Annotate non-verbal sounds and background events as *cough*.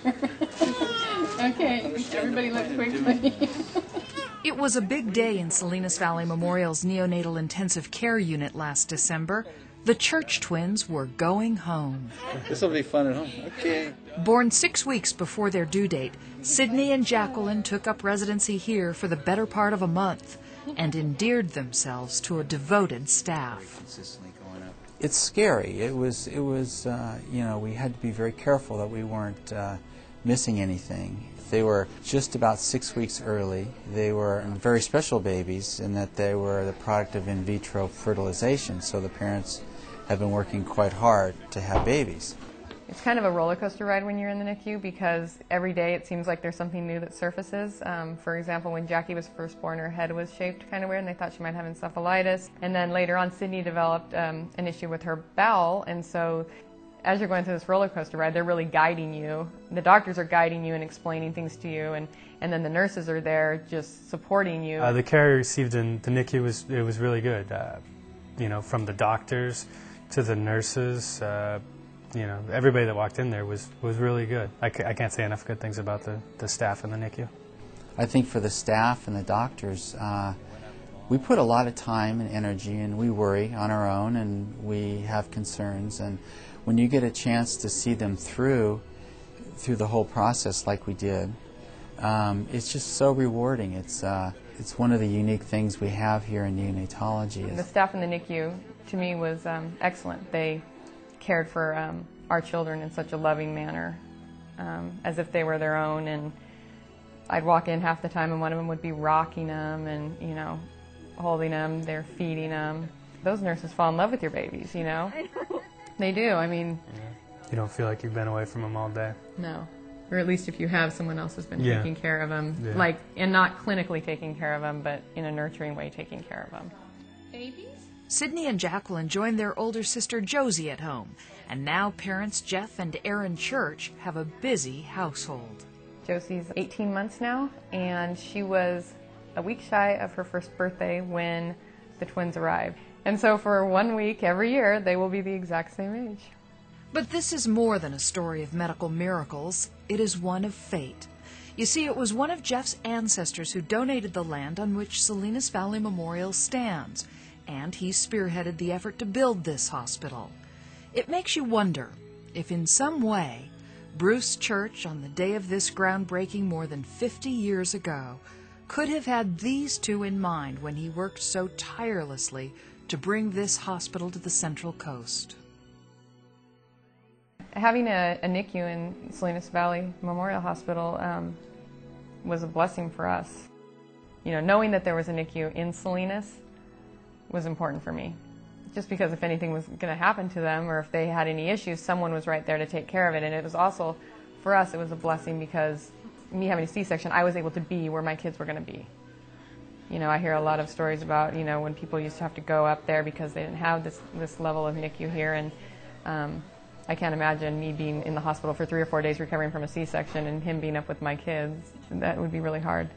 *laughs* okay, everybody look quickly. *laughs* It was a big day in Salinas Valley Memorial's neonatal intensive care unit last December. The Church twins were going home. This will be fun at home. Okay. Born six weeks before their due date, Sydney and Jacqueline took up residency here for the better part of a month and endeared themselves to a devoted staff. It's scary. It was, it was, uh, you know, we had to be very careful that we weren't uh, missing anything. They were just about six weeks early. They were very special babies in that they were the product of in vitro fertilization, so the parents have been working quite hard to have babies. It's kind of a roller coaster ride when you're in the NICU because every day it seems like there's something new that surfaces. Um, for example, when Jackie was first born, her head was shaped kind of weird and they thought she might have encephalitis. And then later on, Sydney developed um, an issue with her bowel, and so as you're going through this roller coaster ride, they're really guiding you. The doctors are guiding you and explaining things to you, and, and then the nurses are there just supporting you. Uh, the care I received in the NICU was it was really good. Uh, you know, from the doctors to the nurses, uh, you know, everybody that walked in there was, was really good. I, can't say enough good things about the, the staff in the NICU. I think for the staff and the doctors, uh, we put a lot of time and energy, and we worry on our own, and we have concerns. And when you get a chance to see them through, through the whole process, like we did, um, it's just so rewarding. It's uh, it's one of the unique things we have here in neonatology. The staff in the NICU, to me, was um, excellent. They cared for um, our children in such a loving manner, um, as if they were their own. And I'd walk in half the time, and one of them would be rocking them and you know, holding them. They're feeding them. Those nurses fall in love with your babies, you know. *laughs* They do. I mean, You don't feel like you've been away from them all day. no. Or at least if you have someone else has been Yeah. taking care of them, Yeah. like, and not clinically taking care of them, but in a nurturing way taking care of them. Babies? Sydney and Jacqueline joined their older sister Josie at home, and now parents Jeff and Erin Church have a busy household. Josie's 18 months now, and she was a week shy of her first birthday when the twins arrived. And so for one week every year, they will be the exact same age. But this is more than a story of medical miracles. It is one of fate. You see, it was one of Jeff's ancestors who donated the land on which Salinas Valley Memorial stands, and he spearheaded the effort to build this hospital. It makes you wonder if, in some way, Bruce Church, on the day of this groundbreaking more than 50 years ago, could have had these two in mind when he worked so tirelessly to bring this hospital to the Central Coast. Having a, a NICU in Salinas Valley Memorial Hospital um, was a blessing for us. You know, knowing that there was a NICU in Salinas was important for me. Just because if anything was going to happen to them or if they had any issues, someone was right there to take care of it. And it was also, for us, it was a blessing because me having a C-section, I was able to be where my kids were going to be. You know, I hear a lot of stories about, you know, when people used to have to go up there because they didn't have this, this level of NICU here. And um, I can't imagine me being in the hospital for three or four days recovering from a C-section and him being up with my kids. That would be really hard.